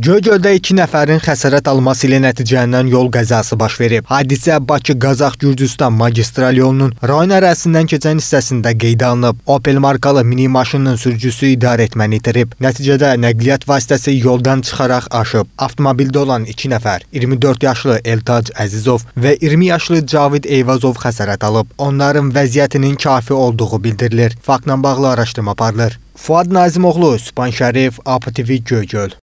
Göygöldə 2 nəfərin xəsarət alması ilə nəticələnən yol qəzası baş verib. Hadisə Bakı-Qazax-Gürcüstan magistral yolunun rayon ərazisindən keçən hissəsində qeydə alınıb. Opel markalı mini maşının sürücüsü idarə etməni itirib. Nəticədə nəqliyyat vasitəsi yoldan çıxaraq aşıb. Avtomobildə olan 2 nəfər, 24 yaşlı Eltac Əzizov və 20 yaşlı Cavid Eyvazov xəsarət alıb. Onların vəziyyətinin kafi olduğu bildirilir. Faktla bağlı araşdırma aparılır. Fuad Nazimoğlu, Sübhan Şərif, APTV Göygöl.